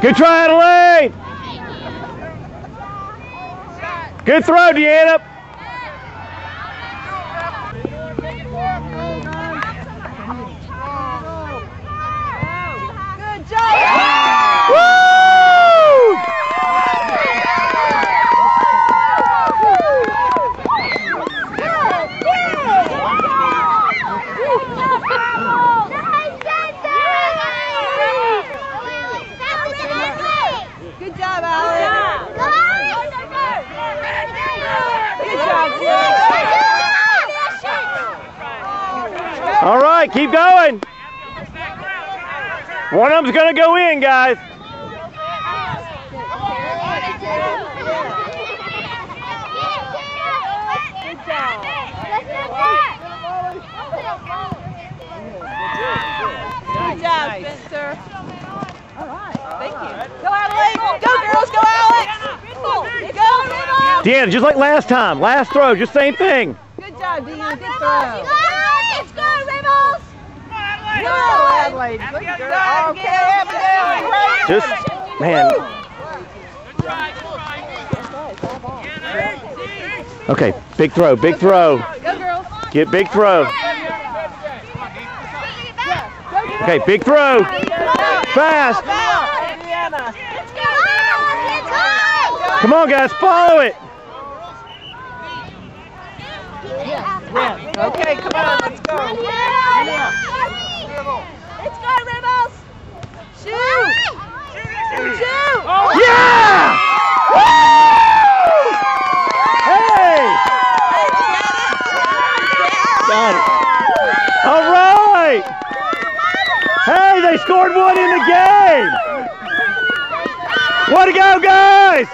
Good try, Adelaide. Good throw, Deanna. Jim. Keep going. One of them's gonna go in, guys. Good job, Spencer. All right. Thank you. Go, Adelaide. Go, girls. Go, Alex. Go. Deanna, just like last time. Last throw, just same thing. Good job, Dean. Good throw. Let's go, Rebels! Go, Adelaide. Good. Okay, Abigail. Just, man. Okay, big throw, big throw. Get big throw. Okay, big throw. Fast. Come on, guys, follow it. Okay, come on. Let's go. Let's go, Rebels! Shoot. Shoot. Shoot. Yeah! Woo! Hey! Got it. All right. Hey, they scored one in the game. Way to go, guys!